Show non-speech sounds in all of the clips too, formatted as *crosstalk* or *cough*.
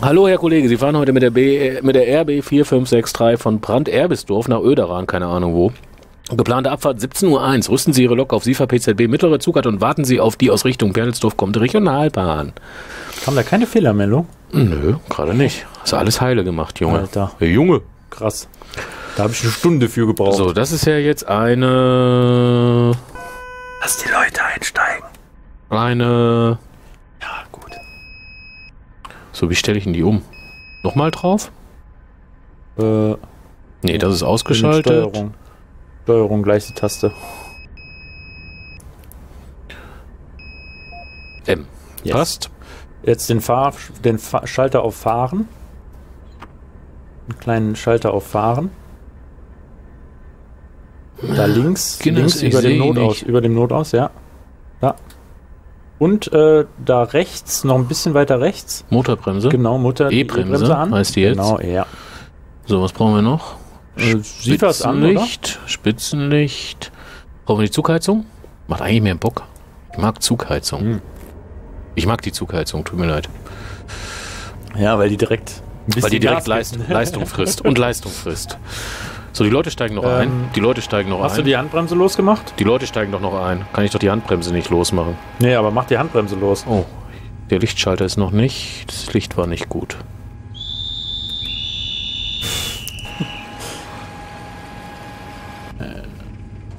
Hallo, Herr Kollege, Sie fahren heute mit der, B, mit der RB 4563 von Brand-Erbisdorf nach Öderan, keine Ahnung wo. Geplante Abfahrt 17.01 Uhr. Rüsten Sie Ihre Lok auf SIFA PZB mittlere Zugart und warten Sie auf die aus Richtung Perlsdorf kommende Regionalbahn. Haben da keine Fehlermeldung? Nö, gerade nicht. Hast du alles heile gemacht, Junge. Alter. Hey, Junge. Krass. Da habe ich eine Stunde für gebraucht. So, das ist ja jetzt eine. Lass die Leute einsteigen. Eine. So, wie stelle ich denn die um? Nochmal drauf? Äh, Nee, das ist ausgeschaltet. Steuerung. Steuerung, gleiche Taste. M. Yes. Passt. Jetzt den, Fahr den Fa Schalter auf Fahren. Einen kleinen Schalter auf Fahren. Da links, Kinders, links über dem Notaus, über dem Notaus, ja. Und äh, da rechts, noch ein bisschen weiter rechts, Motorbremse. genau, die E-Bremse heißt die jetzt. Genau, ja. So, was brauchen wir noch? Äh, sieht das an, oder? Spitzenlicht. Spitzenlicht. Brauchen wir die Zugheizung? Macht eigentlich mehr Bock. Ich mag Zugheizung. Hm. Ich mag die Zugheizung, tut mir leid. Ja, weil die direkt Weil die direkt Leist. Leistung frisst und *laughs* Leistung frisst. So, die Leute steigen noch Ähm, ein. Die Leute steigen noch Hast du ein. die Handbremse losgemacht? Die Leute steigen doch noch ein. Kann ich doch die Handbremse nicht losmachen. Nee, aber mach die Handbremse los. Oh, der Lichtschalter ist noch nicht. Das Licht war nicht gut.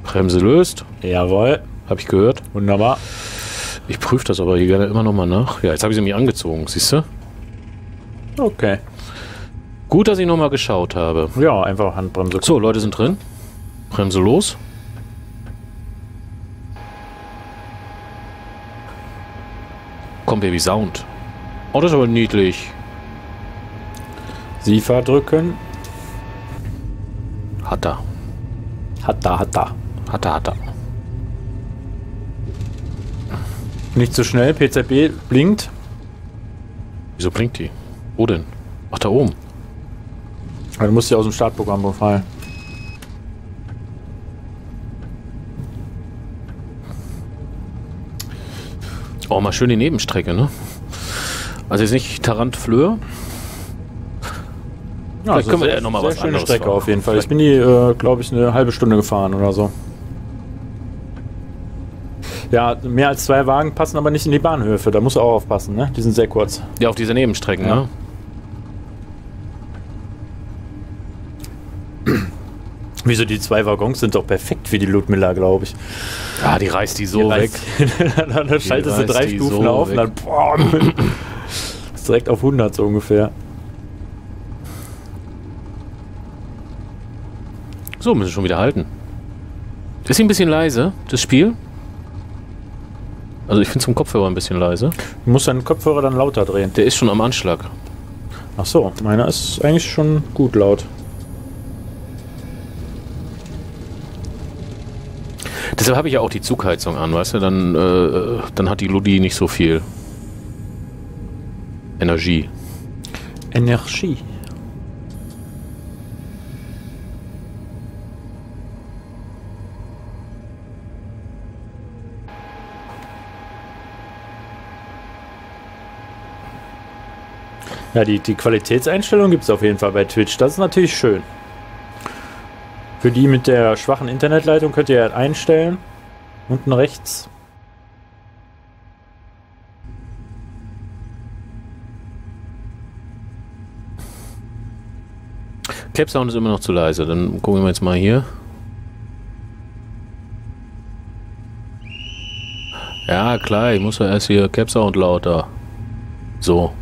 Bremse löst, Jawohl, habe ich gehört. wunderbar. Ich prüfe das aber hier gerne immer noch mal nach. Ja, jetzt habe ich sie mir angezogen, siehst du? Okay. Gut, dass ich noch mal geschaut habe. Ja, einfach Handbremse. So, Leute sind drin. Bremse los. Komm, Baby, Sound. Oh, das ist aber niedlich. SIFA drücken. Hat er. Hat da, hat da. Hat er, hat er. Nicht zu schnell, PZB blinkt. Wieso blinkt die? Wo denn? Ach, da oben. Du musst ja aus dem Startprogramm befallen. Oh, mal schön die Nebenstrecke, ne? Also jetzt nicht Tarant Fleur. Ja, Vielleicht können wir ja noch mal sehr was schöne anderes Strecke fahren. auf jeden Fall. Ich bin die, äh, glaube ich, eine halbe Stunde gefahren oder so. Ja, mehr als zwei Wagen passen aber nicht in die Bahnhöfe. Da musst du auch aufpassen, ne? Die sind sehr kurz. Ja, auf diese Nebenstrecken, Ja. ne? Wieso die zwei Waggons sind doch perfekt für die Ludmilla, glaube ich. Ah, die reißt die so Die weg. reißt- *laughs* dann schaltest du drei Stufen so auf und dann boah, ist direkt auf 100 so ungefähr. So, müssen wir schon wieder halten. Ist sie ein bisschen leise, das Spiel? Also ich finde zum Kopfhörer ein bisschen leise. Du musst deinen Kopfhörer dann lauter drehen. Der ist schon am Anschlag. Ach so, meiner ist eigentlich schon gut laut. Deshalb habe ich ja auch die Zugheizung an, weißt du? Dann, äh, dann hat die Ludi nicht so viel Energie. Energie. Ja, die, die Qualitätseinstellung gibt es auf jeden Fall bei Twitch. Das ist natürlich schön. Für die mit der schwachen Internetleitung könnt ihr halt einstellen. Unten rechts. Cap Sound ist immer noch zu leise. Dann gucken wir jetzt mal hier. Ja, klar, ich muss ja erst hier Cap Sound lauter. So.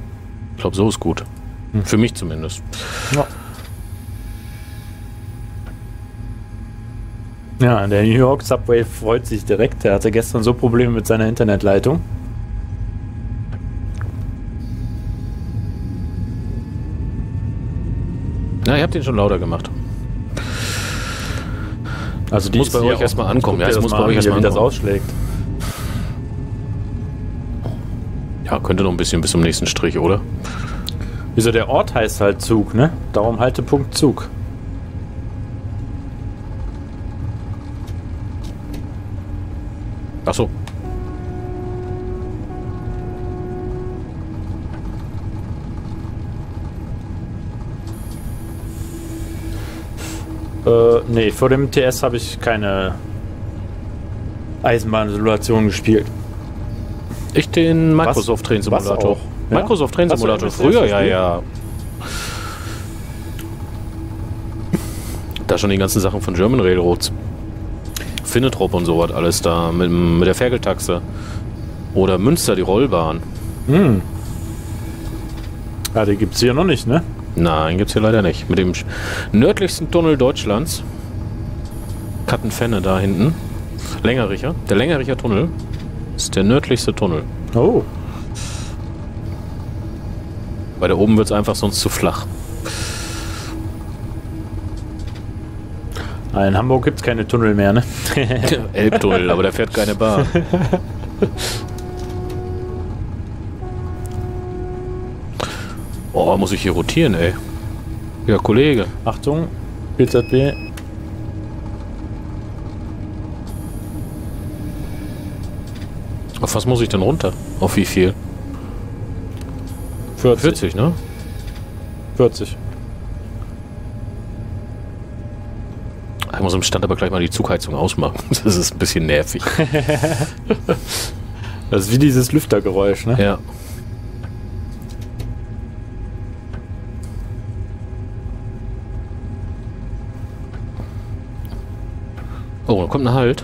Ich glaube, so ist gut. Hm. Für mich zumindest. Ja. Ja, der New York Subway freut sich direkt. Er hatte gestern so Probleme mit seiner Internetleitung. Ja, ich habe den schon lauter gemacht. Also Muss ist bei euch auch- erst mal ankommen. Ja, es muss bei euch erst wie mal das ausschlägt. Ja, könnte noch ein bisschen bis zum nächsten Strich, oder? Wieso der Ort heißt halt Zug, ne? Darum Haltepunkt Zug. Ach so. Äh, nee, vor dem TS habe ich keine Eisenbahnsimulation gespielt. Ich den Microsoft Train Simulator. Ja? Microsoft Train Simulator früher, ja, ja. Da schon die ganzen Sachen von German Railroads. Finnetrop und sowas alles da. Mit, mit der Ferkeltaxe. Oder Münster, die Rollbahn. Hm. Ja, die gibt's hier noch nicht, ne? Nein, gibt's hier leider nicht. Mit dem nördlichsten Tunnel Deutschlands. Kattenfenne da hinten. Längericher. Der Längericher Tunnel ist der nördlichste Tunnel. Oh. Weil da oben wird's einfach sonst zu flach. In Hamburg gibt's keine Tunnel mehr, ne? *laughs* Elbtunnel, aber da fährt keine Bahn. Oh, muss ich hier rotieren, ey. Ja, Kollege. Achtung, BZB. Auf was muss ich denn runter? Auf wie viel? 40. 40, ne? 40. muss im Stand aber gleich mal die Zugheizung ausmachen. *laughs* Das ist ein bisschen nervig. *laughs* Das ist wie dieses Lüftergeräusch, ne? Ja. Oh, da kommt ein Halt.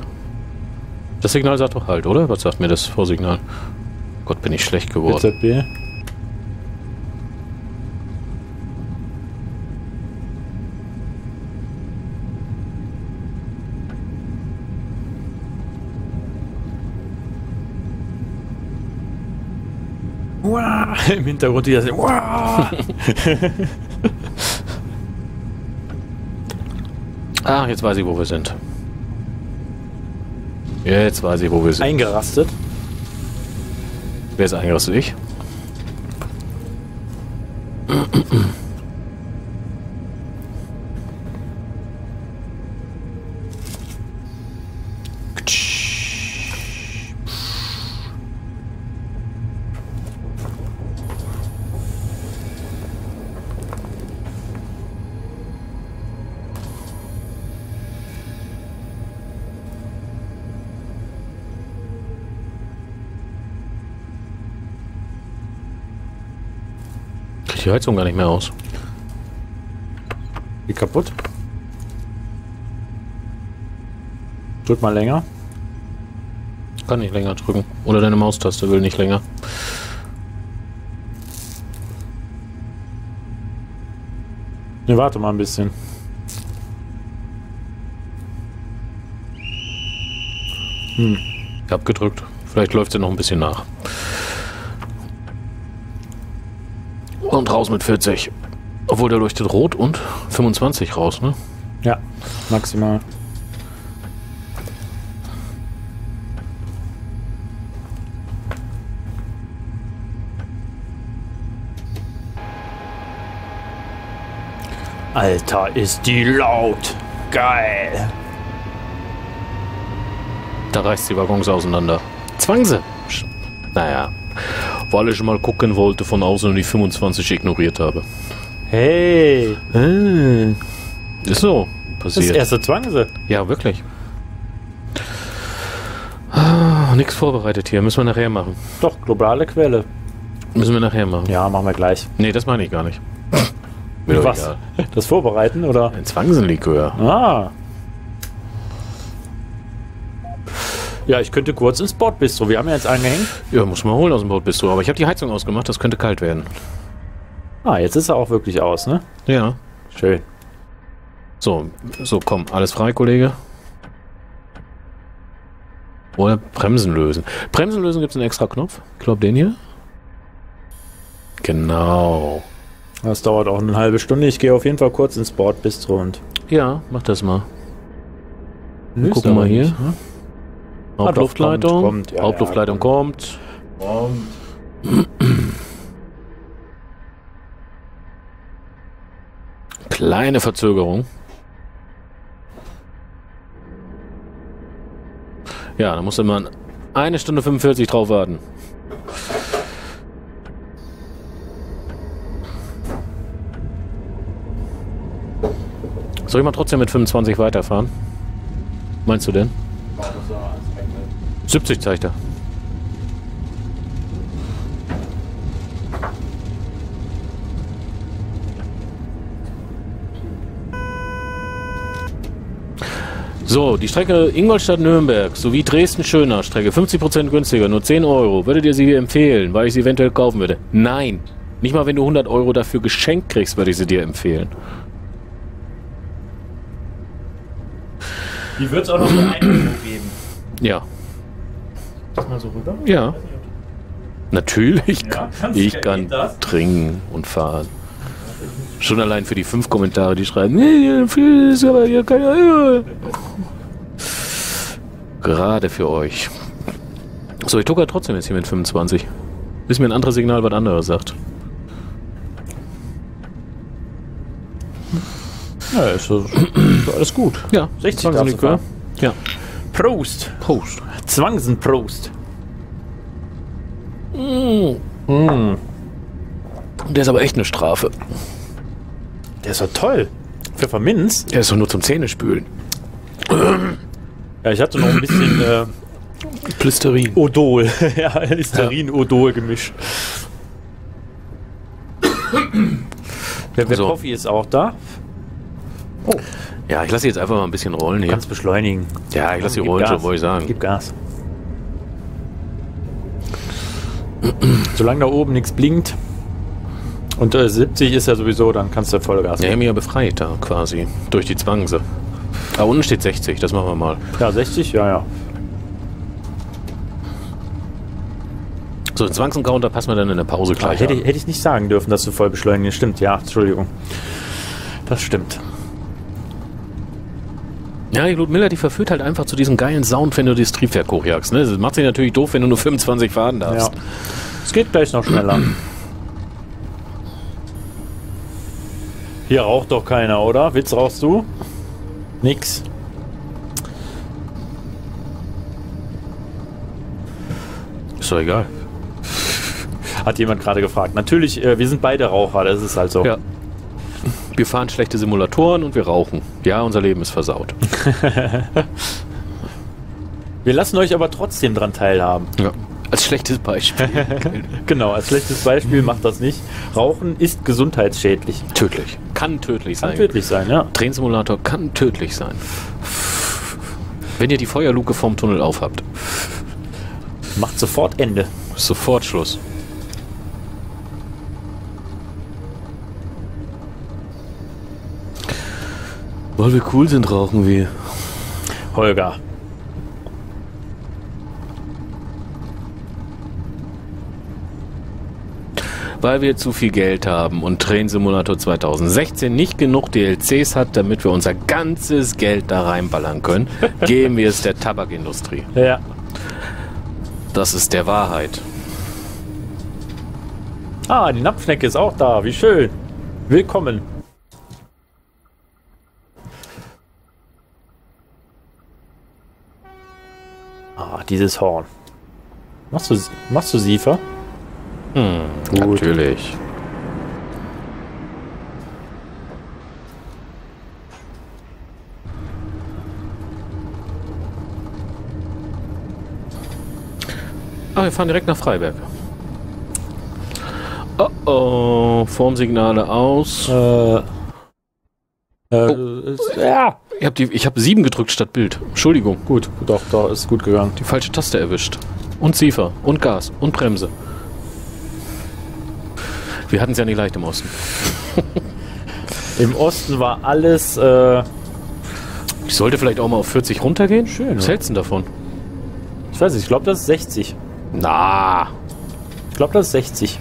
Das Signal sagt doch Halt, oder? Was sagt mir das Vorsignal? Gott, bin ich schlecht geworden. BZB. *laughs* Im Hintergrund das. Uah. *laughs* Ah, jetzt weiß ich, wo wir sind. Jetzt weiß ich, wo wir sind. Eingerastet. Wer ist eingerastet? Ich? Die Heizung gar nicht mehr aus. Wie kaputt? Drück mal länger. Kann nicht länger drücken. Oder deine Maustaste will nicht länger. Ne, warte mal ein bisschen. Ich hab gedrückt. Vielleicht läuft sie noch ein bisschen nach. Und raus mit 40. Obwohl der leuchtet rot und 25 raus, ne? Ja, maximal. Alter, ist die laut. Geil. Da reißt die Waggons auseinander. Zwang sie. Naja. Weil ich mal gucken wollte von außen und die 25 ignoriert habe. Hey, Äh, Ist so das passiert. erste Zwangse. Ja, wirklich. Ah, nix vorbereitet hier. Müssen wir nachher machen. Doch, globale Quelle. Müssen wir nachher machen. Ja, machen wir gleich. Nee, das meine ich gar nicht. Mir doch Was? egal. Das Vorbereiten, oder? Ein Zwangsenlikör. Ah. Ja, ich könnte kurz ins Bordbistro. Wir haben ja jetzt angehängt. Ja, muss man holen aus dem Boot bist du. Aber ich habe die Heizung ausgemacht, das könnte kalt werden. Ah, jetzt ist er auch wirklich aus, ne? Ja. Schön. So, so komm, alles frei, Kollege. Oder Bremsen lösen. Bremsen lösen gibt es einen extra Knopf. Ich glaube den hier. Genau. Das dauert auch eine halbe Stunde. Ich gehe auf jeden Fall kurz ins Bordbistro und. Ja, mach das mal. Löst gucken mal hier. nicht, ne? Hauptluftleitung. kommt, kommt. Ja, ja, Hauptluftleitung kommt. *clears throat* Kleine Verzögerung. Ja, da musste man eine Stunde 45 drauf warten. Soll ich mal trotzdem mit 25 weiterfahren? Meinst du denn? 70 zeigt er. So, die Strecke Ingolstadt-Nürnberg sowie Dresden-Schöner Strecke 50% günstiger, nur 10 Euro. Würdet ihr sie empfehlen, weil ich sie eventuell kaufen würde? Nein. Nicht mal, wenn du 100 Euro dafür geschenkt kriegst, würde ich sie dir empfehlen. Die wird es auch noch für 1 Euro geben. Ja. Das mal so rüber. Ja. Natürlich. Ja, ich kann geht das? trinken und fahren. Schon allein für die fünf Kommentare, die schreiben, nee, viel ist aber hier keine. Gerade für euch. So, ich tucker trotzdem jetzt hier mit 25. Bis mir ein anderes Signal was anderes sagt. Ja, ist, so- ist alles gut. Ja, 60 Zwangslikör. darfst Ja. Prost. Prost. Zwangsenprost. Der ist aber echt eine Strafe. Der ist doch toll. Pfefferminz. Der ist doch nur zum Zähnespülen. Ja, ich hatte noch ein bisschen äh, Plisterin. Odol. *laughs* ja, Listerin-Odol-Gemisch. Der, der So. Coffee ist auch da. Ja, ich lasse jetzt einfach mal ein bisschen rollen hier. Kannst beschleunigen. Ja, ich lasse die rollen Gas. schon, wollte ich sagen. Gib Gas. Solange da oben nichts blinkt und äh, 70 ist ja sowieso, dann kannst du Vollgas Ja, ich habe mich ja befreit da quasi. Durch die Zwangse. Da unten steht 60, das machen wir mal. Ja, 60? Ja, ja. So, den Zwangsencounter passen wir dann in der Pause Ah, gleich hätte, ich- hätte ich nicht sagen dürfen, dass du voll beschleunigen. Stimmt, ja, Entschuldigung. Das stimmt. Ja, die Ludmilla, die verführt halt einfach zu diesem geilen Sound, wenn du das Triebwerk hochjagst. Ne? Das macht sich natürlich doof, wenn du nur 25 fahren Ja. darfst. Es geht gleich noch schneller. Hier raucht doch keiner, oder? Witz rauchst du? Nix. Ist doch egal. Hat jemand gerade gefragt. Natürlich, äh, wir sind beide Raucher, das ist halt so. Ja. Wir fahren schlechte Simulatoren und wir rauchen. Ja, unser Leben ist versaut. *laughs* Wir lassen euch aber trotzdem dran teilhaben. Ja. Als schlechtes Beispiel. *laughs* Genau, als schlechtes Beispiel macht das nicht. Rauchen ist gesundheitsschädlich. tödlich. Kann tödlich Kann sein. tödlich sein, ja. Tränensimulator kann tödlich sein. Wenn ihr die Feuerluke vom Tunnel aufhabt, Macht sofort Ende. sofort Schluss. Weil wir cool sind, rauchen wir. Holger. Weil wir zu viel Geld haben und Train Simulator 2016 nicht genug DLCs hat, damit wir unser ganzes Geld da reinballern können, *laughs* geben wir es der Tabakindustrie. Ja. Das ist der Wahrheit. Ah, die Napfschnecke ist auch da. Wie schön. Willkommen. Ah, dieses Horn. Machst du, machst du Siefer? Hm, natürlich. Ah, wir fahren direkt nach Freiberg. Oh oh, Formsignale aus. Äh. Äh, ist- Ja. Ich habe hab sieben gedrückt statt Bild. Entschuldigung. Gut, doch, doch, ist gut gegangen. Die falsche Taste erwischt. Und Siefer. Und Gas. Und Bremse. Wir hatten es ja nicht leicht im Osten. *laughs* Im Osten war alles. Äh, Ich sollte vielleicht auch mal auf 40 runtergehen. Schön, Was hältst du denn davon? ich weiß nicht, ich glaube, das ist 60. Na. Ich glaube, das ist 60.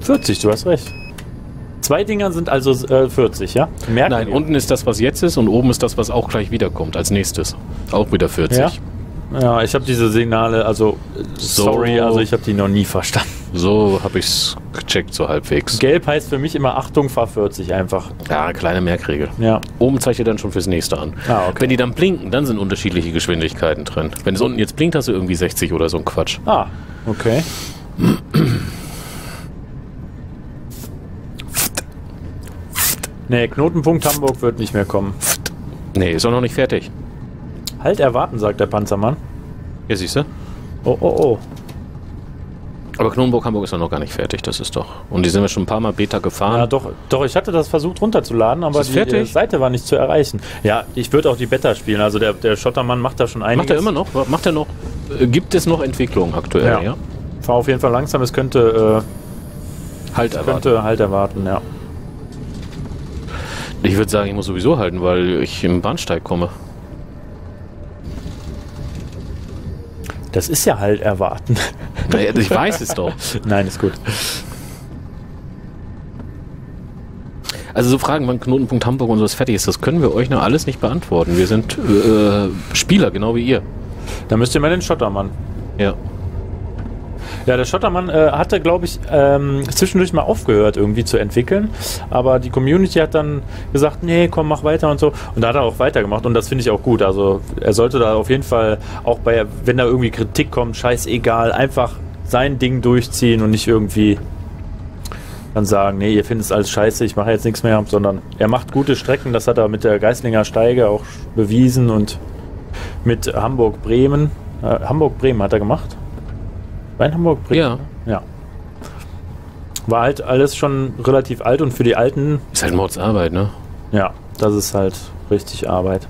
40, du hast recht. Zwei Dinger sind also äh, 40, ja? Merken Nein, wir. unten ist das, was jetzt ist, und oben ist das, was auch gleich wiederkommt als nächstes. Auch wieder 40. Ja? Ja, ich habe diese Signale, also So. sorry, also ich habe die noch nie verstanden. So habe ich es gecheckt, so halbwegs. Gelb heißt für mich immer Achtung, fahr 40 einfach. Ja, kleine Merkregel. Ja. Oben zeigt ihr dann schon fürs nächste an. Ah, okay. Wenn die dann blinken, dann sind unterschiedliche Geschwindigkeiten drin. Wenn es unten jetzt blinkt, hast du irgendwie 60 oder so ein Quatsch. Ah, okay. Nee, Knotenpunkt Hamburg wird nicht mehr kommen. Nee, ist auch noch nicht fertig. Halt erwarten, sagt der Panzermann. Ja, siehst du? Oh, oh, oh. Aber Knonburg Hamburg ist doch noch gar nicht fertig, das ist doch. Und die sind wir schon ein paar Mal Beta gefahren. Ja, doch, doch, ich hatte das versucht runterzuladen, aber die äh, Seite war nicht zu erreichen. Ja, ich würde auch die Beta spielen. Also der, der Schottermann macht da schon einiges. Macht er immer noch? Macht er noch? Äh, Gibt es noch Entwicklungen aktuell? Ja. Ja. Fahr auf jeden Fall langsam, es könnte, Halt äh, erwarten. könnte halt erwarten, ja. Ich würde sagen, ich muss sowieso halten, weil ich im Bahnsteig komme. Das ist ja halt erwarten. Naja, ich weiß es doch. *laughs* Nein, ist gut. Also so Fragen, wann Knotenpunkt Hamburg und sowas fertig ist, das können wir euch noch alles nicht beantworten. Wir sind äh, Spieler, genau wie ihr. Da müsst ihr mal den Schottermann. Ja. Ja, der Schottermann äh, hatte, glaube ich, ähm, zwischendurch mal aufgehört irgendwie zu entwickeln. Aber die Community hat dann gesagt, nee, komm, mach weiter und so. Und da hat er auch weitergemacht und das finde ich auch gut. Also er sollte da auf jeden Fall auch bei, wenn da irgendwie Kritik kommt, scheißegal, einfach sein Ding durchziehen und nicht irgendwie dann sagen, nee, ihr findet es alles scheiße, ich mache jetzt nichts mehr, sondern er macht gute Strecken, das hat er mit der Geislinger Steige auch bewiesen und mit Hamburg-Bremen. Äh, Hamburg-Bremen hat er gemacht. War in Hamburg-Bremen? Ja. Ja. War halt alles schon relativ alt und für die Alten, Ist halt Mordsarbeit, ne? ja, das ist halt richtig Arbeit.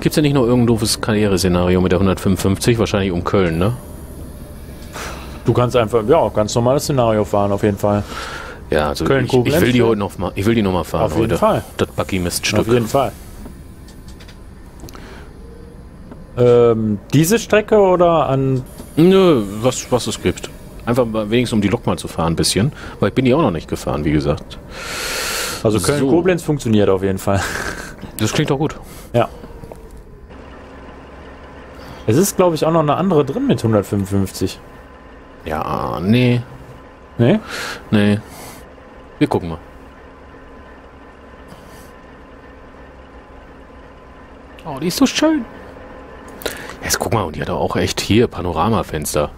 Gibt's ja nicht noch irgendein doofes Karriereszenario mit der 155? Wahrscheinlich um Köln, ne? Du kannst einfach, ja, ganz normales Szenario fahren, auf jeden Fall. Ja, also Köln, ich, ich will die heute noch mal, ich will die noch mal fahren Auf jeden heute. Fall. Das Bucky-Miststück. Auf jeden Fall. Ähm, diese Strecke oder an. Nö, was, was es gibt. Einfach wenigstens um die Lok mal zu fahren ein bisschen. Weil ich bin die auch noch nicht gefahren, wie gesagt. Also So. Köln-Koblenz funktioniert auf jeden Fall. Das klingt doch gut. Ja. Es ist, glaube ich, auch noch eine andere drin mit 155. Ja, nee, Ne? nee. Wir gucken mal. Oh, die ist so schön. Jetzt guck mal, und die hat auch echt hier Panoramafenster.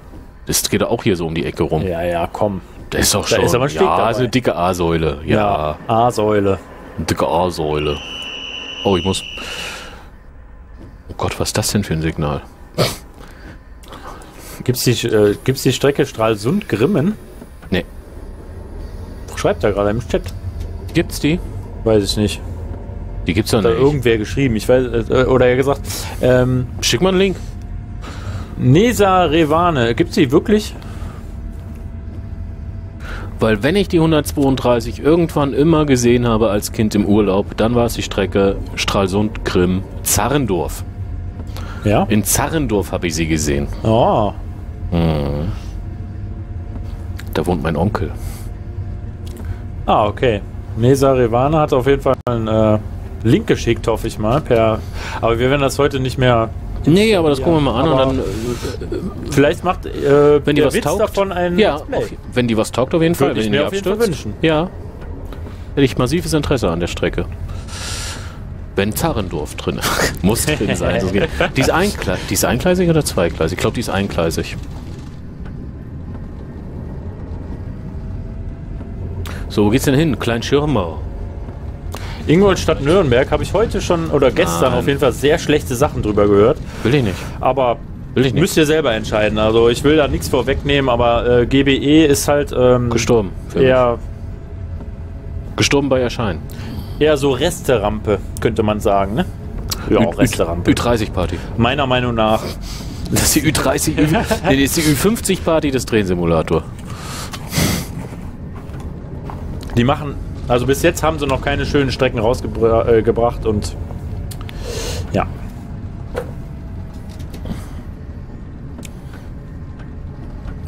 Das geht auch hier so um die Ecke rum. Ja, ja, komm. Das ist doch Da schon. ist aber ein ja, dabei. so eine dicke A-Säule. Ja, A-Säule. eine dicke A-Säule. Oh, ich muss. Oh Gott, was ist das denn für ein Signal? Gibt's die, äh, gibt's die Strecke Stralsund-Grimmen? Nee. Schreibt da gerade im Chat. Gibt's die? Weiß ich nicht. Die gibt's doch Hat da nicht. irgendwer geschrieben. Ich weiß, äh, oder er gesagt, ähm, Schick mal einen Link. Nesa Revane. Gibt's die wirklich? Weil wenn ich die 132 irgendwann immer gesehen habe als Kind im Urlaub, dann war es die Strecke Stralsund-Grimm-Zarrendorf. Ja. In Zarrendorf habe ich sie gesehen. Oh. Da wohnt mein Onkel. Ah, okay. Nesa Revane hat auf jeden Fall einen äh, Link geschickt, hoffe ich mal. Per, aber wir werden das heute nicht mehr. Nee, aber das Ja, gucken wir mal an und dann, Vielleicht macht äh, wenn die der was Witz taugt. davon ein ja, auf, wenn die was taugt, auf jeden Fall. Würde ich wenn mir die auf jeden Fall wünschen. Ja. Hätte ich massives Interesse an der Strecke. Wenn Zarrendorf drin *laughs* muss drin sein. *laughs* die, ist die ist eingleisig oder zweigleisig? Ich glaube, die ist eingleisig. So, wo geht's denn hin? Klein Schirmer. Ingolstadt Nürnberg habe ich heute schon oder gestern Nein. auf jeden Fall sehr schlechte Sachen drüber gehört. Will ich nicht. Aber Will ich nicht. müsst ihr selber entscheiden. Also ich will da nichts vorwegnehmen, aber äh, GBE ist halt ähm, Gestorben. mich. eher, Gestorben bei Erscheinen. eher so Resterampe, könnte man sagen. Ne? Ja, auch Resterampe. Ü30-Party. Meiner Meinung nach. Das ist die Ü30, Ü, *laughs* nee, das ist die Ü50-Party des Drehensimulator. Die machen, also bis jetzt haben sie noch keine schönen Strecken rausgebracht äh, und ja.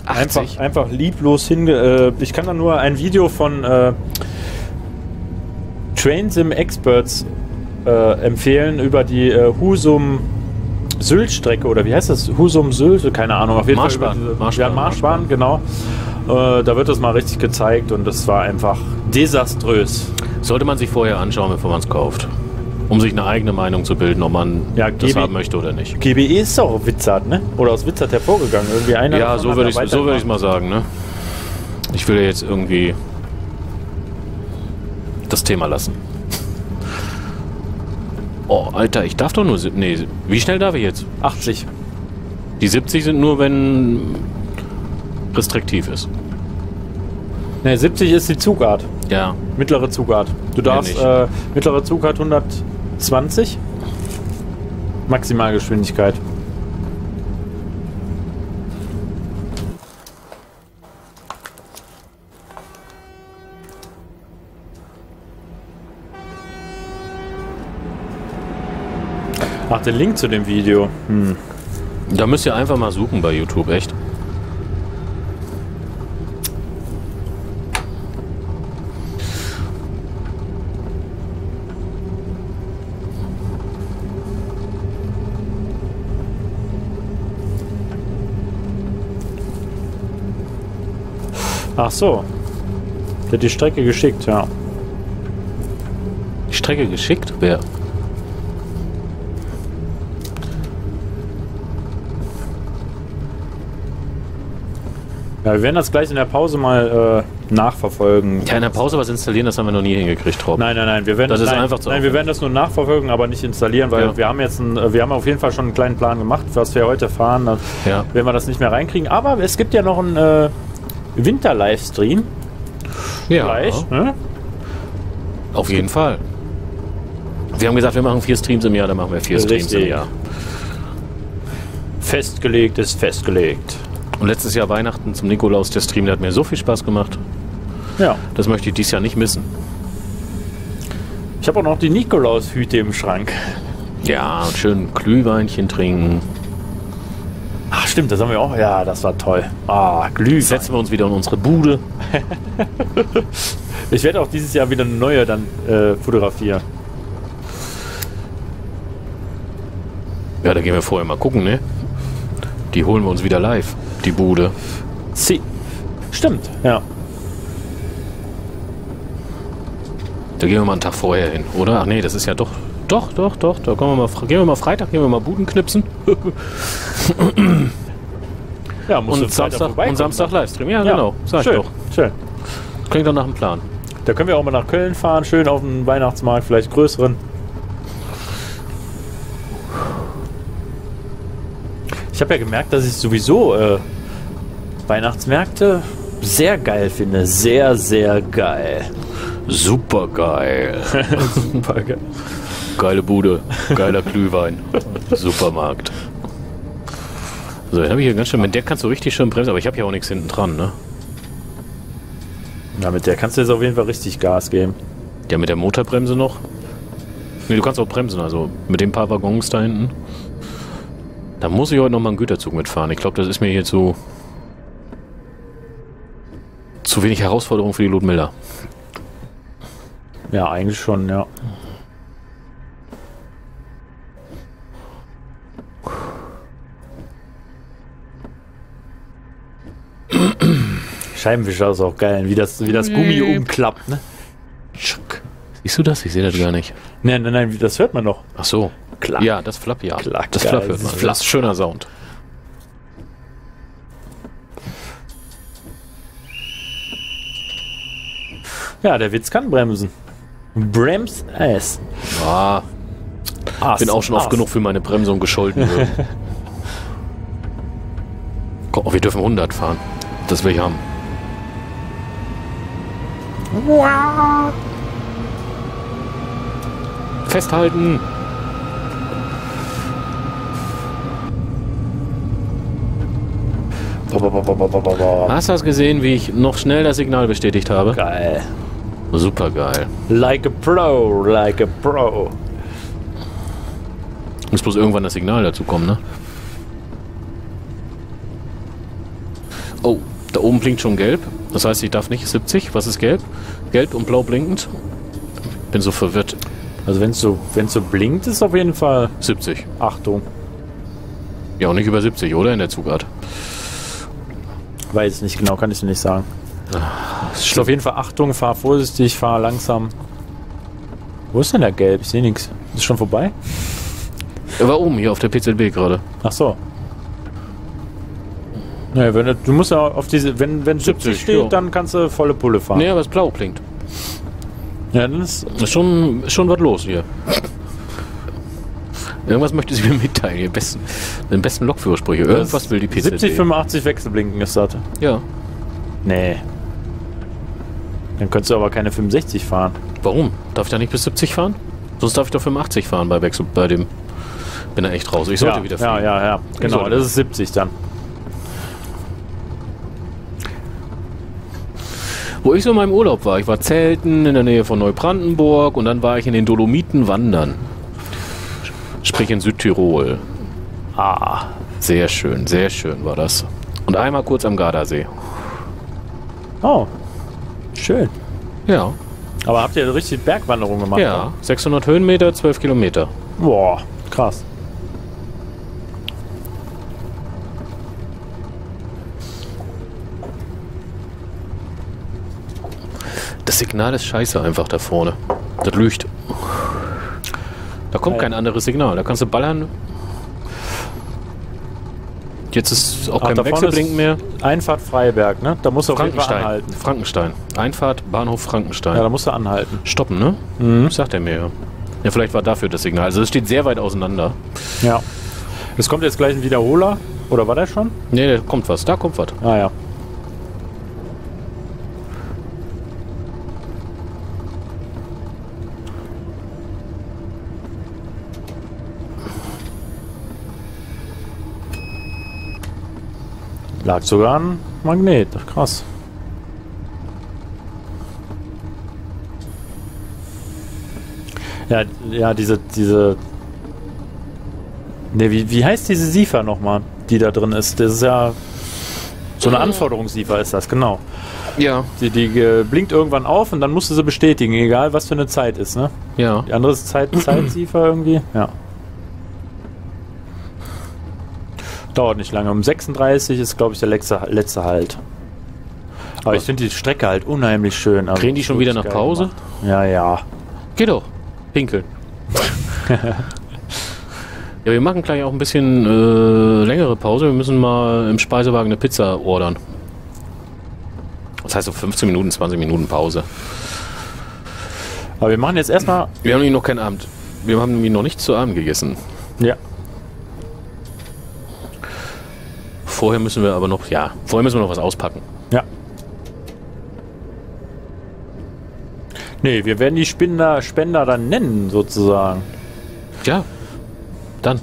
Einfach, 80. einfach lieblos hinge... Äh, ich kann da nur ein Video von äh, Trainsim Experts äh, empfehlen über die äh, Husum Sylt-Strecke oder wie heißt das? Husum Sylt? Keine Ahnung. Auf jeden Marschbahn. Fall über diese, Marschbahn, ja, Marschbahn, genau. Äh, da wird das mal richtig gezeigt und das war einfach desaströs. Sollte man sich vorher anschauen, bevor man es kauft. Um sich eine eigene Meinung zu bilden, ob man Ja, das haben möchte oder nicht. GBE ist doch auf Witzart, ne? Oder aus Witzart hervorgegangen. Irgendwie einer Ja, so würde ich so würde ich weitergemacht. mal sagen, ne? Ich will ja jetzt irgendwie das Thema lassen. Oh, Alter, ich darf doch nur. Nee, wie schnell darf ich jetzt? 80. Die 70 sind nur, wenn restriktiv ist. Ne, 70 ist die Zugart. Ja. Mittlere Zugart. Du darfst, äh, mittlere Zugart 120. Maximalgeschwindigkeit. Ach, den Link zu dem Video. Hm. Da müsst ihr einfach mal suchen bei YouTube, echt. So. Der hat die Strecke geschickt, ja. Die Strecke geschickt? Wer? Ja, wir werden das gleich in der Pause mal äh, nachverfolgen. Ja, in der Pause was installieren, das haben wir noch nie hingekriegt, Tropp. Nein, nein, nein, wir werden Das ist nein, einfach zu Nein, wir werden das nur nachverfolgen, aber nicht installieren, weil Ja. wir haben jetzt ein, wir haben auf jeden Fall schon einen kleinen Plan gemacht, was wir heute fahren. Dann Ja. werden wir das nicht mehr reinkriegen. Aber es gibt ja noch einen äh, Winter-Livestream. Ja, Gleich. Ne? auf jeden Fall. Wir haben gesagt, wir machen vier Streams im Jahr, dann machen wir vier Streams Richtig. im Jahr. Festgelegt ist festgelegt. Und letztes Jahr Weihnachten zum Nikolaus, der Stream, der hat mir so viel Spaß gemacht. Ja. Das möchte ich dieses Jahr nicht missen. Ich habe auch noch die Nikolaus-Hüte im Schrank. Ja, schön Glühweinchen trinken. Stimmt, das haben wir auch. Ja, das war toll. Ah, Glühwein. Setzen wir uns wieder in unsere Bude. *laughs* Ich werde auch dieses Jahr wieder eine neue dann äh, fotografieren. Ja, da gehen wir vorher mal gucken, ne? Die holen wir uns wieder live, die Bude. Sie. Stimmt, ja. Da gehen wir mal einen Tag vorher hin, oder? Ach nee, das ist ja doch. Doch, doch, doch. Da kommen wir mal, gehen wir mal Freitag, gehen wir mal Buden knipsen. *laughs* Ja, musst Und Samstag, und Samstag Livestream. Ja, Ja, genau. Sag schön, ich doch. Schön. Klingt doch nach einem Plan. Da können wir auch mal nach Köln fahren, schön auf den Weihnachtsmarkt, vielleicht größeren. Ich habe ja gemerkt, dass ich sowieso äh, Weihnachtsmärkte sehr geil finde. Sehr, sehr geil. Super geil. *laughs* Super geil. Geile Bude, geiler Glühwein. Supermarkt. So, jetzt habe ich hier ganz schön. Mit der kannst du richtig schön bremsen, aber ich habe ja auch nichts hinten dran, ne? Ja, mit der kannst du jetzt auf jeden Fall richtig Gas geben. Ja, mit der Motorbremse noch. Ne, du kannst auch bremsen, also mit den paar Waggons da hinten. Da muss ich heute noch mal einen Güterzug mitfahren. Ich glaube, das ist mir hier zu. zu wenig Herausforderung für die Ludmilla. Ja, eigentlich schon, ja. Scheibenwischer ist auch geil, wie das, wie das Gummi umklappt, ne? Siehst du das? Ich sehe das gar nicht. Nein, nein, nein, das hört man noch. Ach so. Klack. Ja, das Flap, ja. Klack, das. Flap hört Das man. ist Das ist schöner Sound. Ja, der Witz kann bremsen. Brems Ass. Ah, Ass. bin auch schon oft Ass. genug für meine Bremsung gescholten. *laughs* Komm, oh, wir dürfen 100 fahren. Das will ich haben. Festhalten! Hast du das gesehen, wie ich noch schnell das Signal bestätigt habe? Geil. Super geil. Like a Pro, like a Pro. Muss bloß irgendwann das Signal dazu kommen, ne? Oh, da oben blinkt schon gelb. Das heißt, ich darf nicht 70. Was ist gelb? Gelb und blau blinkend. Bin so verwirrt. Also wenn es so, wenn's so blinkt, ist auf jeden Fall 70. Achtung. Ja, und nicht über 70, oder? In der Zugart. Weiß ich nicht genau, kann ich dir nicht sagen. Ist auf jeden Fall Achtung, fahr vorsichtig, fahr langsam. Wo ist denn der Gelb? Ich sehe nichts. Ist schon vorbei? Er war oben hier auf der PZB gerade. Ach so. Naja, wenn, du- du musst ja auf diese, wenn, wenn 70 70, steht, ja. dann kannst du volle Pulle fahren. Nee, aber es blau klingt. Ja, dann ist, Ist schon, ist schon was los hier. Irgendwas möchte sie mir mitteilen. Die besten, den besten Lokführersprüche. Irgendwas will die PZB. 70, 85 Wechselblinken ist das. Ja. Nee. Dann könntest du aber keine 65 fahren. Warum? Darf ich da nicht bis 70 fahren? Sonst darf ich doch 85 fahren bei Wechsel, bei dem. Bin da echt raus. Ich sollte ja, wieder ja, fliegen. ja, ja. Genau, das ist 70 dann. Wo ich so in meinem Urlaub war, ich war zelten in der Nähe von Neubrandenburg und dann war ich in den Dolomiten wandern. Sprich in Südtirol. Ah. Sehr schön, sehr schön war das. Und einmal kurz am Gardasee. Oh. Schön. Ja. Aber habt ihr richtig Bergwanderung gemacht? Ja, 600 Höhenmeter, 12 Kilometer. Boah, krass. Signal ist scheiße einfach da vorne. Das lügt. Da kommt kein anderes Signal. Da kannst du ballern. Jetzt ist auch Ach, kein Wechselblink mehr. Einfahrt Freiberg, ne? Da musst du auf jeden Fall Frankenstein. anhalten. Frankenstein. Einfahrt, Bahnhof Frankenstein. Ja, da musst du anhalten. Stoppen, ne? Mhm. Sagt er mir ja. Ja, vielleicht war dafür das Signal. Also es steht sehr weit auseinander. Ja. Es kommt jetzt gleich ein Wiederholer. Oder war der schon? Ne, da kommt was. Da kommt was. Ah ja. Lag sogar ein Magnet. Krass. Ja, ja, diese, diese. Ne, wie, wie heißt diese SIFA nochmal, die da drin ist? Das ist ja. So eine Anforderungs-SIFA ist das, genau. Ja. Die, die äh, blinkt irgendwann auf und dann musst du sie bestätigen, egal was für eine Zeit ist, ne? Ja. Die andere ist Zeit, Zeit-SIFA irgendwie. Ja. Dauert nicht lange. Um 36 ist, glaube ich, der letzte, letzte Halt. Aber ich finde die Strecke halt unheimlich schön. Also Drehen die schon wieder nach Pause? gemacht. Ja, ja. Geh doch. Pinkeln. *laughs* ja, wir machen gleich auch ein bisschen äh, längere Pause. Wir müssen mal im Speisewagen eine Pizza ordern. Das heißt so 15 Minuten, 20 Minuten Pause. Aber wir machen jetzt erstmal. Wir haben nämlich noch kein Abend. Wir haben nämlich noch nichts zu Abend gegessen. Ja. Vorher müssen wir aber noch, ja, vorher müssen wir noch was auspacken. Ja. Nee, wir werden die Spender, Spender dann nennen, sozusagen. Ja, dann.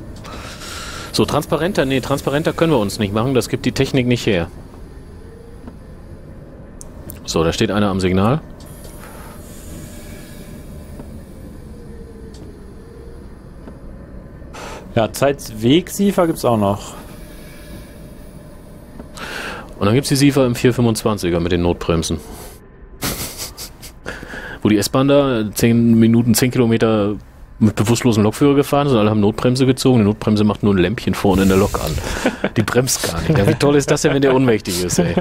So, transparenter, nee, transparenter können wir uns nicht machen, das gibt die Technik nicht her. So, da steht einer am Signal. Ja, Zeitweg-SIFA gibt es auch noch. Und dann gibt es die SIFA im 425er mit den Notbremsen. Wo die S-Bahn da 10 Minuten, 10 Kilometer mit bewusstlosen Lokführer gefahren ist und alle haben Notbremse gezogen. Die Notbremse macht nur ein Lämpchen vorne in der Lok an. Die bremst gar nicht. Ja, wie toll ist das denn, wenn der ohnmächtig ist, ey?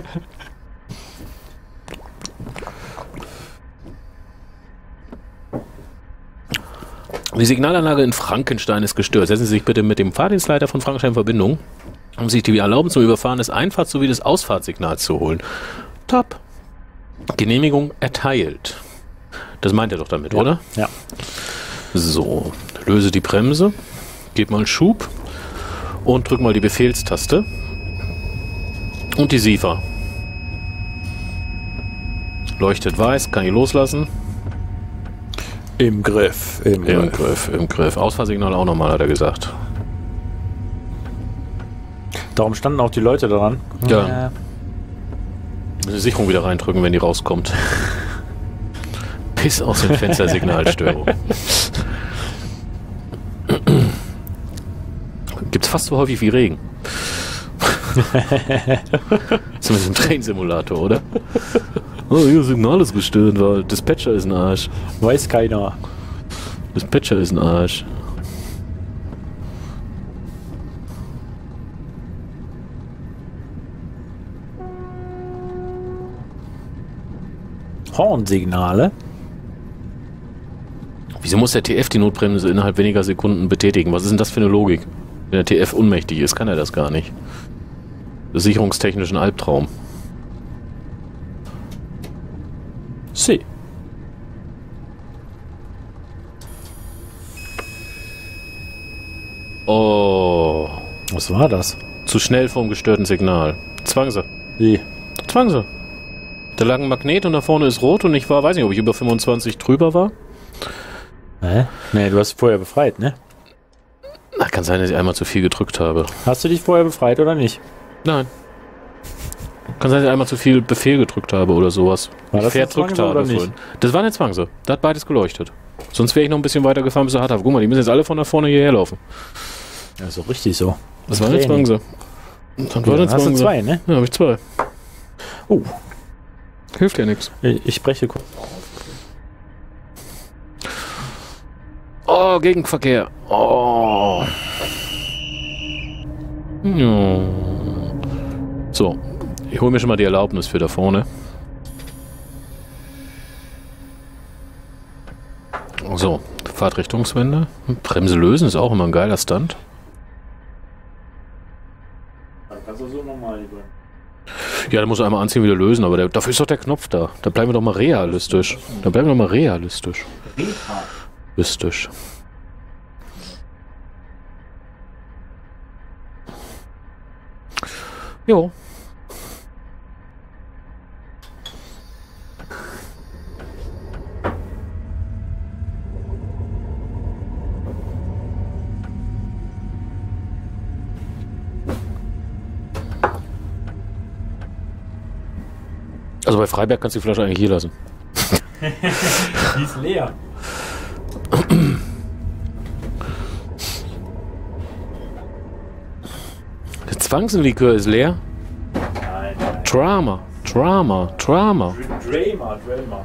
Die Signalanlage in Frankenstein ist gestört. Setzen Sie sich bitte mit dem Fahrdienstleiter von Frankenstein in Verbindung, um sich die Erlaubnis zum Überfahren des Einfahrts- sowie des Ausfahrtssignals zu holen. Top. Genehmigung erteilt. Das meint er doch damit, oder? Ja. So, löse die Bremse, gib mal Schub und drück mal die Befehlstaste. Und die SIFA. Leuchtet weiß, kann ich loslassen. Im Griff. Im, Im Griff, im Griff. Ausfahrsignal auch nochmal, hat er gesagt. Darum standen auch die Leute daran. Ja. Müssen die Sicherung wieder reindrücken, wenn die rauskommt. Piss aus dem Fenster, Signalstörung. Gibt's fast so häufig wie Regen. *laughs* Zumindest im Train-Simulator, oder? *laughs* Oh, ihr Signal ist gestört, weil Dispatcher ist ein Arsch. Weiß keiner. Dispatcher ist ein Arsch. Hornsignale. Wieso muss der TF die Notbremse innerhalb weniger Sekunden betätigen? Was ist denn das für eine Logik? Wenn der TF unmächtig ist, kann er das gar nicht. Das sicherungstechnischen Albtraum. Sie. Oh. Was war das? Zu schnell vom gestörten Signal. Zwang sie. Wie? Zwang sie. Da lag ein Magnet und da vorne ist rot und ich war, weiß nicht, ob ich über 25 drüber war. Hä? Nee, du hast vorher befreit, ne? Ach, kann sein, dass ich einmal zu viel gedrückt habe. Hast du dich vorher befreit oder nicht? Nein. Kann sein, dass ich einmal zu viel Befehl gedrückt habe oder sowas. War das Verdrückt Zwangse oder habe nicht? vorhin. Das war eine Zwangse. Da hat beides geleuchtet. Sonst wäre ich noch ein bisschen weiter gefahren bis zur Harthafen. Guck mal, die müssen jetzt alle von da vorne hierher laufen. Ja, so richtig so. Das war eine. Zwangse. Das war Ja, eine dann hast du zwei, ne? Ja, habe ich zwei. Oh. Hilft ja nichts. Ich, spreche kurz. Oh, Gegenverkehr. Oh. Ja. So, ich hole mir schon mal die Erlaubnis für da vorne. So, Fahrtrichtungswende. Bremse lösen ist auch immer ein geiler Stunt. Ja, da muss er einmal anziehen, wieder lösen, aber der, dafür ist doch der Knopf da. Da bleiben wir doch mal realistisch. Da bleiben wir doch mal realistisch. Realistisch. Jo. Also bei Freiberg kannst du die Flasche eigentlich hier lassen. *laughs* Die ist leer. Der Zwangslikör ist leer. Nein, nein. Drama, Drama, Drama. Dramer, Dramer.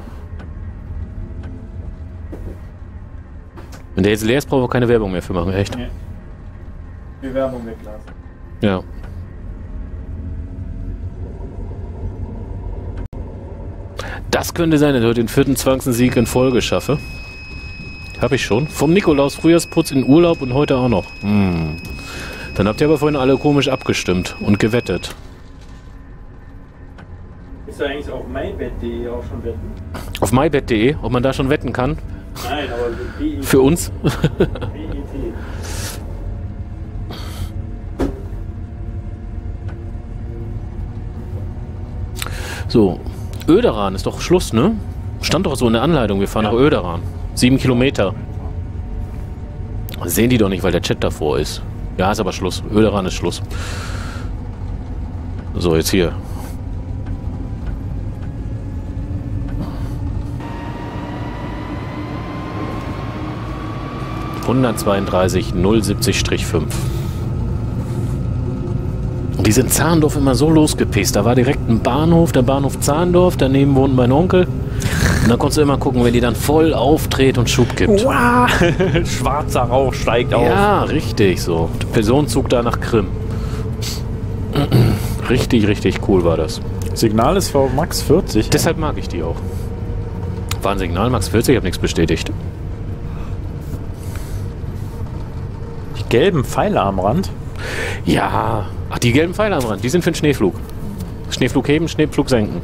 Wenn der jetzt leer ist, brauchen wir keine Werbung mehr für machen, echt. Bewerbung weglassen. Ja. Das könnte sein, dass ich heute den vierten Zwangsensieg in Folge schaffe. Hab ich schon. Vom Nikolaus Frühjahrsputz in Urlaub und heute auch noch. Hm. Dann habt ihr aber vorhin alle komisch abgestimmt und gewettet. Ist du eigentlich auf mybet.de auch schon wetten? Auf mybet.de, ob man da schon wetten kann. Nein, aber BIT. Für uns. So. Öderan ist doch Schluss, ne? Stand doch so in der Anleitung, wir fahren Ja. nach Öderan. Sieben Kilometer. Sehen die doch nicht, weil der Chat davor ist. Ja, ist aber Schluss. Öderan ist Schluss. So, jetzt hier. ...132 070-5. Und die sind Zahndorf immer so losgepisst. Da war direkt ein Bahnhof, der Bahnhof Zahndorf, daneben wohnt mein Onkel. Und dann konntest du immer gucken, wenn die dann voll aufdreht und Schub gibt. Wow. *laughs* Schwarzer Rauch steigt auf. Ja, richtig so. Der Personenzug da nach Krim. *clears throat* Richtig, richtig cool war das. Signal ist V Max 40. Deshalb mag ich die auch. War ein Signal Max 40, ich habe nichts bestätigt. Die gelben Pfeile am Rand. Ja. Ach, die gelben Pfeile am Rand, die sind für den Schneeflug. Schneeflug heben, Schneeflug senken.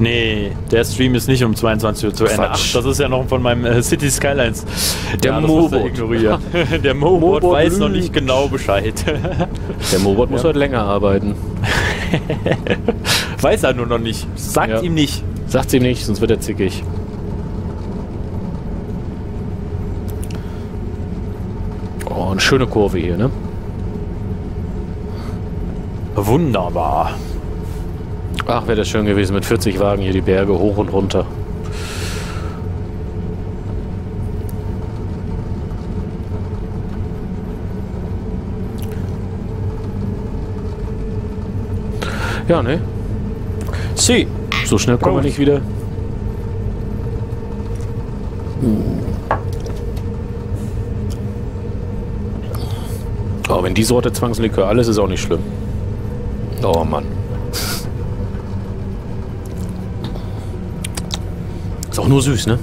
Nee, der Stream ist nicht um 22 Uhr zu Ende. Ach, das ist ja noch von meinem äh, City Skylines. Der ja, Mobot. ignorieren. *laughs* der Mobot Mobot weiß noch nicht genau Bescheid. *laughs* Der Mobot muss Ja. heute länger arbeiten. *laughs* weiß er nur noch nicht. Sagt Ja. ihm nicht. Sagt's ihm nicht, sonst wird er zickig. Oh, eine schöne Kurve hier, ne? Wunderbar. Ach, wäre das schön gewesen mit 40 Wagen hier die Berge hoch und runter. Ja, ne? Sie. So schnell kommen wir nicht wieder. Oh, wenn die Sorte Zwangslikör alles ist auch nicht schlimm. Oh Mann. Ist auch nur süß, ne?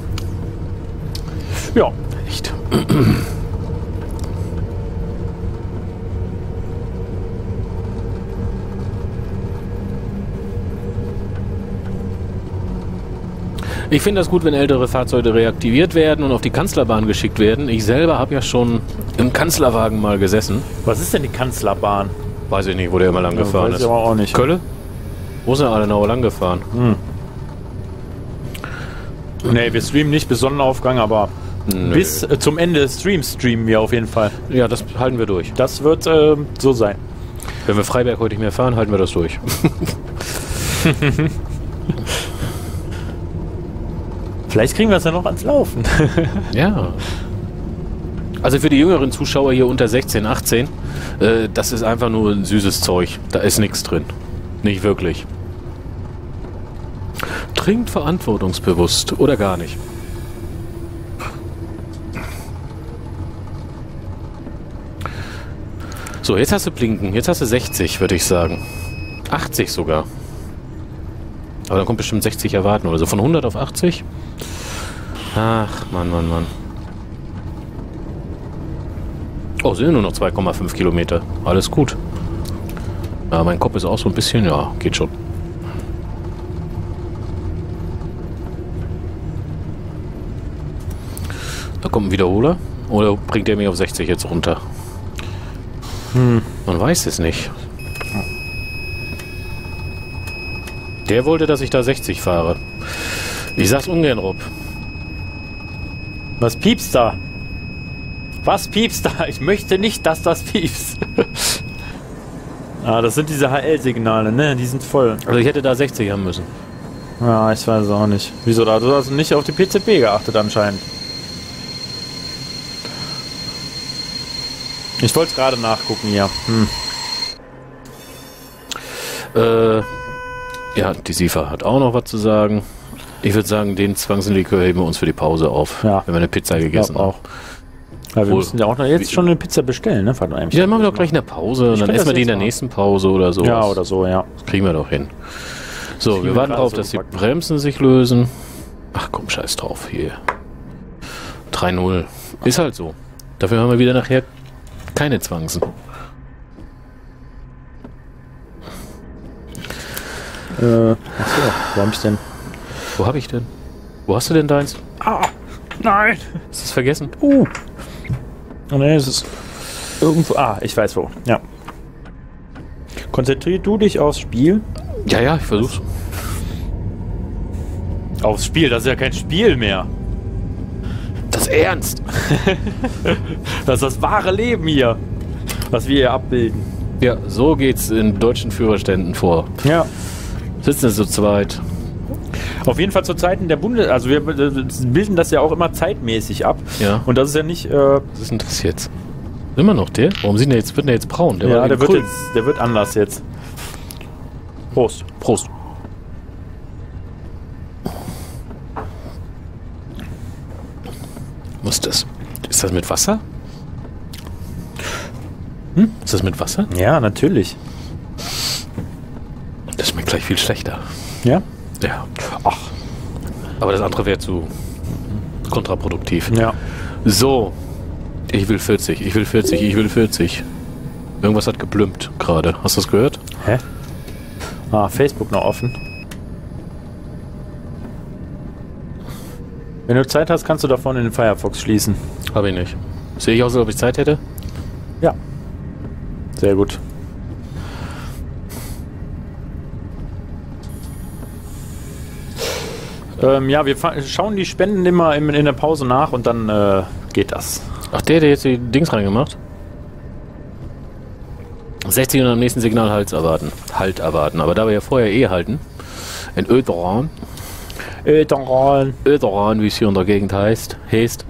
Ja. Echt. Ich finde das gut, wenn ältere Fahrzeuge reaktiviert werden und auf die Kanzlerbahn geschickt werden. Ich selber habe ja schon im Kanzlerwagen mal gesessen. Was ist denn die Kanzlerbahn? Weiß ich nicht, wo der immer lang gefahren weiß ist. ich aber auch nicht. Kölle? Wo ist denn Adenauer lang gefahren? Nee, wir streamen nicht bis Sonnenaufgang, aber Nö. bis äh, zum Ende des Streams streamen wir auf jeden Fall. Ja, das halten wir durch. Das wird äh, so sein. Wenn wir Freiberg heute nicht mehr fahren, halten wir das durch. *laughs* *laughs* Vielleicht kriegen wir es ja noch ans Laufen. *laughs* Ja. Also für die jüngeren Zuschauer hier unter 16, 18, äh, das ist einfach nur ein süßes Zeug. Da ist nichts drin. Nicht wirklich. Trinkt verantwortungsbewusst oder gar nicht. So, jetzt hast du Blinken. Jetzt hast du 60, würde ich sagen. 80 sogar. Aber dann kommt bestimmt 60 erwarten oder so. Von 100 auf 80? Ach, Mann, Mann, Mann. Oh, sind nur noch 2,5 Kilometer. Alles gut. Ja, mein Kopf ist auch so ein bisschen, ja, geht schon. Da kommt ein Wiederholer. Oder bringt er mich auf 60 jetzt runter? Man weiß es nicht. Der wollte, dass ich da 60 fahre. Ich sag's ungern, Rob. Was piepst da? Was piepst da? Ich möchte nicht, dass das piepst. *laughs* ah, das sind diese HL-Signale, ne? Die sind voll. Also ich hätte da 60 haben müssen. Ja, ich weiß es auch nicht. Wieso da? Du hast nicht auf die PZB geachtet anscheinend. Ich wollte es gerade nachgucken hier. Hm. Äh, ja, die SIFA hat auch noch was zu sagen. Ich würde sagen, den Zwangslikör heben wir uns für die Pause auf, Ja. wenn wir eine Pizza gegessen auch. Ja, wir Wohl. müssen ja auch noch jetzt schon eine Pizza bestellen, ne? Von einem haben. Ja, dann machen wir doch gleich eine Pause und Ich dann essen wir das die in der machen. nächsten Pause oder so. Ja, oder so, ja. Kriegen wir doch hin. So, wir warten darauf, so dass die. Bremsen sich lösen. Ach komm, scheiß drauf, hier. 3-0. Ist halt so. Dafür haben wir wieder nachher keine Zwangsen. Äh, achso, wo hab ich denn? Wo habe ich denn? Wo hast du denn deins? Ah, nein! Hast du es vergessen? Uh. Oh ne, es ist irgendwo. Ah, ich weiß wo. Ja. Konzentrier du dich aufs Spiel. Ja, ja, ich versuch's. Aufs Spiel, das ist ja kein Spiel mehr. Das ernst. *laughs* Das ist das wahre Leben hier, was wir hier abbilden. Ja, so geht's in deutschen Führerständen vor. Ja. Sitzen so zweit. Auf jeden Fall zu Zeiten der Bundes... Also wir bilden das ja auch immer zeitmäßig ab. Ja. Und das ist ja nicht... Äh, Was ist denn das jetzt? Immer noch der? Warum sieht der jetzt, wird der jetzt braun? Der ja, der wird, jetzt, der wird anders jetzt. Prost. Prost. Was ist das? Ist das mit Wasser? Hm? Ist das mit Wasser? Ja, natürlich. Gleich viel schlechter. Ja? Ja. Ach. Aber das andere wäre zu kontraproduktiv. Ja. So. Ich will 40, ich will 40, ich will 40. Irgendwas hat geplümpt gerade. Hast du das gehört? Hä? Ah, Facebook noch offen. Wenn du Zeit hast, kannst du davon in den Firefox schließen. Habe ich nicht. Sehe ich aus, als ob ich Zeit hätte? Ja. Sehr gut. Ähm, ja, wir schauen die Spenden immer in, in der Pause nach und dann äh, geht das. Ach, der, der jetzt die Dings reingemacht? 60 und am nächsten Signal Halt erwarten. Halt erwarten. Aber da wir ja vorher eh halten, in Öderan, Öteran. Öderan, wie es hier in der Gegend heißt, heißt,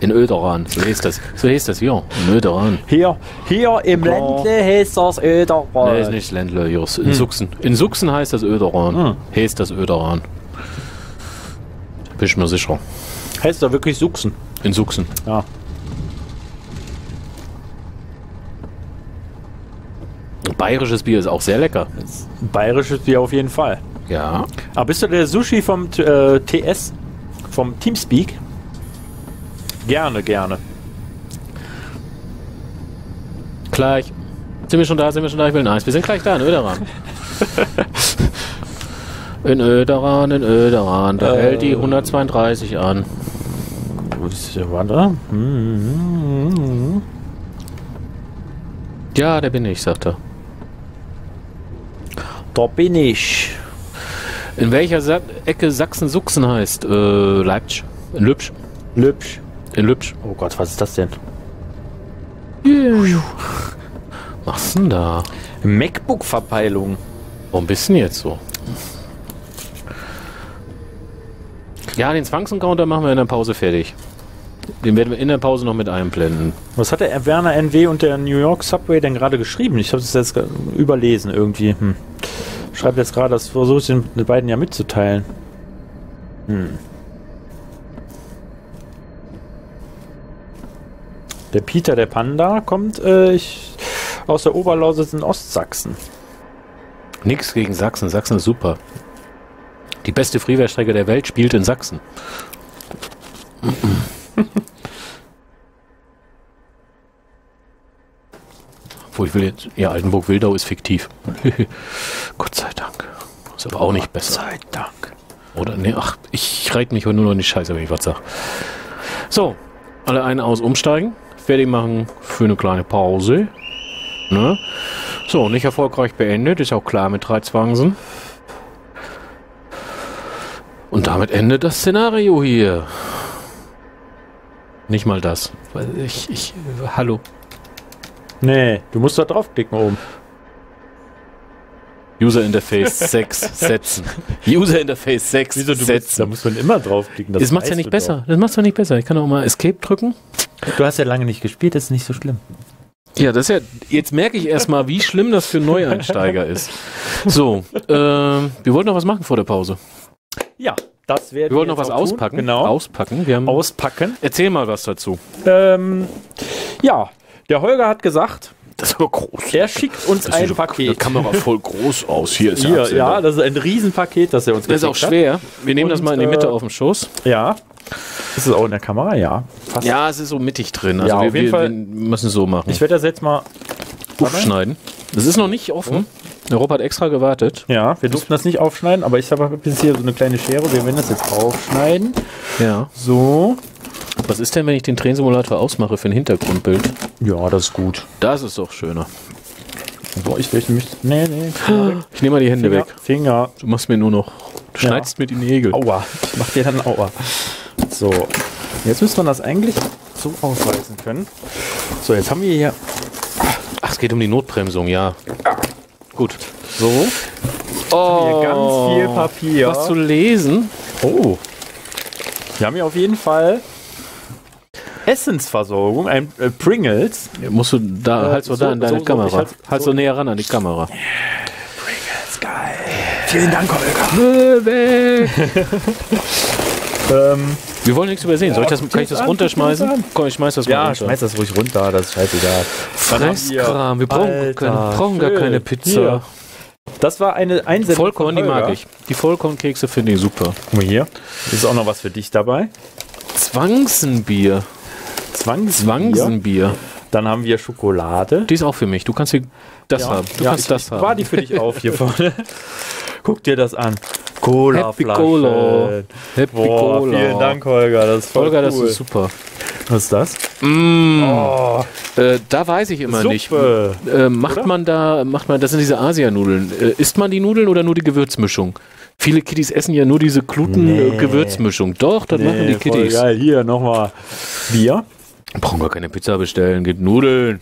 in Öderan, so heißt das, so heißt das hier, in Öderan. Hier, hier im Klar. Ländle heißt das Öteran. Nee, ist nicht Ländler, hier ist in Suchsen. In Suchsen heißt das Öderan. Hm. Heißt das Öderan. Bin ich mir sicher. Heißt da wirklich Suchsen. In Suchsen. Ja. Bayerisches Bier ist auch sehr lecker. Bayerisches Bier auf jeden Fall. Ja. Aber bist du der Sushi vom äh, TS, vom Teamspeak? Gerne, gerne. Gleich. Sind wir schon da? Sind wir schon da? Ich will nice. Wir sind gleich da in Öderan. *laughs* in Öderan, in Öderan. Da Äh. hält die 132 an. Wo ist der? Hm, Ja, der bin ich, sagt er. Da bin ich. In welcher Sa Ecke Sachsen-Suchsen heißt? Äh, Leipzig. In Lübsch. Lübsch. In Lübsch. Oh Gott, was ist das denn? Was denn da? MacBook-Verpeilung. Warum bist du denn jetzt so? Ja, den Zwangsencounter machen wir in der Pause fertig. Den werden wir in der Pause noch mit einblenden. Was hat der Werner NW und der New York Subway denn gerade geschrieben? Ich habe es jetzt überlesen irgendwie. Hm. Schreibt jetzt gerade, das versuche ich den beiden ja mitzuteilen. Hm. Der Peter, der Panda, kommt äh, ich, aus der Oberlausitz in Ostsachsen. Nix gegen Sachsen. Sachsen ist super. Die beste Freeware-Strecke der Welt spielt in Sachsen. *laughs* Wo ich will jetzt. Ja, Altenburg-Wildau ist fiktiv. *laughs* Gott sei Dank. Ist aber auch nicht besser. Sei Dank. Oder? Nee, ach, ich reite mich heute nur noch nicht scheiße, wenn ich was sag. So, alle ein aus umsteigen. Fertig machen für eine kleine Pause. Ne? So, nicht erfolgreich beendet, ist auch klar mit drei Zwangsen. Und damit endet das Szenario hier. Nicht mal das. Ich, ich, hallo. Nee, du musst da draufklicken oben. User Interface *laughs* 6 setzen. User Interface 6 Wieso, du musst, setzen. da muss man immer draufklicken. Das macht's ja nicht besser. Das macht's doch nicht besser. Ich kann auch mal Escape drücken. Doch. Du hast ja lange nicht gespielt, das ist nicht so schlimm. Ja, das ist ja. Jetzt merke ich erstmal, wie schlimm das für Neueinsteiger ist. So, ähm, wir wollten noch was machen vor der Pause. Ja, das wäre Wir wollten noch was auspacken. Genau. Auspacken. Wir haben, Auspacken. Erzähl mal was dazu. Ähm, ja, der Holger hat gesagt, Das ist aber groß. er schickt uns Das ein sieht Die Paket. Kamera voll groß aus. Hier ist Hier, ja, das ist ein Riesenpaket, das er uns Das ist auch schwer. Wir nehmen das Und, mal in die Mitte äh, auf dem Schoß. Ja. Ist es auch in der Kamera? Ja. Fast. Ja, es ist so mittig drin. Also Ja, wir, auf jeden wir, Fall. wir müssen es so machen. Ich werde das jetzt mal. aufschneiden. Das ist noch nicht offen. Rob hat extra gewartet. Ja, wir durften das nicht aufschneiden, aber ich habe jetzt hier so eine kleine Schere. Wir werden das jetzt aufschneiden. Ja. So. Was ist denn, wenn ich den Tränensimulator ausmache für ein Hintergrundbild? Ja, das ist gut. Das ist doch schöner. So, ich möchte mich. Nee, nee. Ich nehme mal die Hände Finger, weg. Finger. Du machst mir nur noch. Du Ja. schneidest mir die Nägel. Aua. Ich mach dir dann Aua. So. Jetzt müsste man das eigentlich so ausweisen können. So, jetzt haben wir hier Ach, es geht um die Notbremsung, ja. Gut. so Oh, hier ganz viel Papier. Was zu lesen? Oh. Wir haben hier auf jeden Fall Essensversorgung, ein äh, Pringles. Musst du da, Äh, halt so, so- da an deine so- so, Kamera. ich halt's- halt so, so- näher ran an die Kamera. Pringles, geil. Vielen Dank, Holger. *laughs* *laughs* Ähm, Wir wollen nichts übersehen. Soll ich das, kann ich das runterschmeißen? Komm, ich schmeiß das mal ja, runter. schmeiß das ruhig runter, das ist scheißegal. Fresskram. Wir brauchen, Alter, keine, brauchen gar keine Pizza. Hier. Das war eine Einsendung Vollkorn, die mag ich. Die Vollkornkekse finde ich super. Guck mal hier. Ist auch noch was für dich dabei. Zwangsenbier. Zwangs Zwangsenbier. Dann haben wir Schokolade. Die ist auch für mich. Du kannst hier das haben. Du kannst ich, das ich haben. War die für dich auf hier vorne. *laughs* Guck dir das an. Cola Happy Cola. Happy Boah, Cola. vielen Dank, Holger. Das ist voll Holger, das cool. ist super. Was ist das? Mm, Oh, äh, da weiß ich immer nicht. Suppe. Äh, macht Oder? man da, macht man, das sind diese Asianudeln. Äh, isst man die Nudeln oder nur die Gewürzmischung? Viele Kiddies essen ja nur diese Nee. Kluten-Gewürzmischung. Doch, das machen die Nee, voll geil. Hier nochmal Bier. Brauchen wir keine Pizza bestellen, geht Nudeln.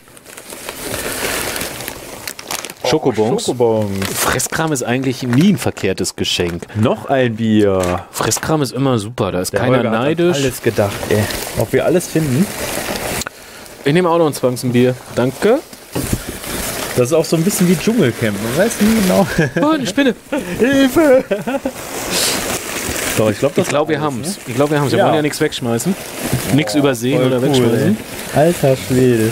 Schokobons. Schokobons. Fresskram ist eigentlich nie ein verkehrtes Geschenk. Noch ein Bier. Fresskram ist immer super, da ist Der keiner Holger hat neidisch. Alles gedacht, ey. Ob wir alles finden. Ich nehme auch noch ein Zwangsenbier. Danke. Das ist auch so ein bisschen wie Dschungelcamp. Man weiß nie genau. Oh, eine Spinne. *laughs* Hilfe! So, ich glaube, Ich glaube, wir haben es. Ich glaube, wir haben es. Wir Ja. wollen ja nichts wegschmeißen. Nichts übersehen oder cool, wegschmeißen. ey. Alter Schwede.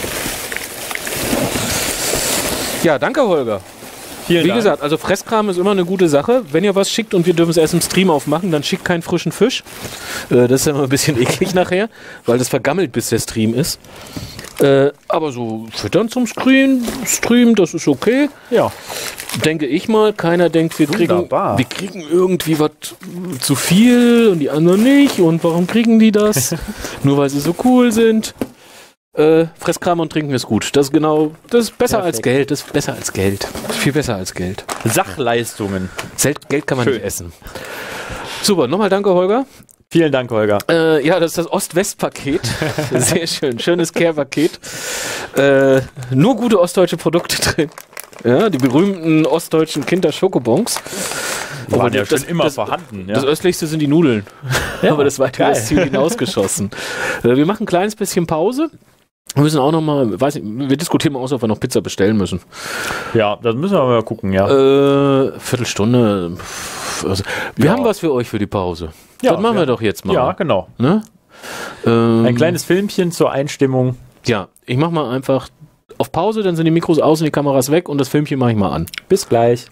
Ja, danke, Holger. Vielen Wie Dank. gesagt, also Fresskram ist immer eine gute Sache. Wenn ihr was schickt und wir dürfen es erst im Stream aufmachen, dann schickt keinen frischen Fisch. Äh, das ist ja immer ein bisschen *laughs* eklig nachher, weil das vergammelt, bis der Stream ist. Äh, aber so füttern zum Screen, Stream, das ist okay. Ja, Denke ich mal. Keiner denkt, wir kriegen, Wunderbar. wir kriegen irgendwie was zu viel und die anderen nicht. Und warum kriegen die das? *laughs* Nur weil sie so cool sind. Äh, Fresskram und Trinken ist gut. Das ist genau, das ist besser als Perfekt. Geld. Das ist besser als Geld. Das viel besser als Geld. Sachleistungen. Zelt, Geld kann man Schön. nicht essen. Super, nochmal danke, Holger. Vielen Dank, Holger. Äh, ja, das ist das Ost-West-Paket. *laughs* Sehr schön. Schönes Care-Paket. Äh, nur gute ostdeutsche Produkte drin. Ja, die berühmten ostdeutschen Kinder-Schokobons. Waren Aber ja das- schon immer das- vorhanden. Das Ja. östlichste sind die Nudeln. Ja, *laughs* Aber das weite geil. ist Ziel hinausgeschossen. äh, wir machen ein kleines bisschen Pause. Wir müssen auch noch mal, weiß nicht, wir diskutieren mal aus, ob wir noch Pizza bestellen müssen. ja, das müssen wir mal gucken, ja. Äh, Viertelstunde. Also, wir Ja. haben was für euch für die Pause. Ja, das machen wir ja. doch jetzt mal. ja, genau. Ne? Ähm, Ein kleines Filmchen zur Einstimmung. Ja, ich mach mal einfach auf Pause, dann sind die Mikros aus und die Kameras weg und das Filmchen mache ich mal an. Bis gleich.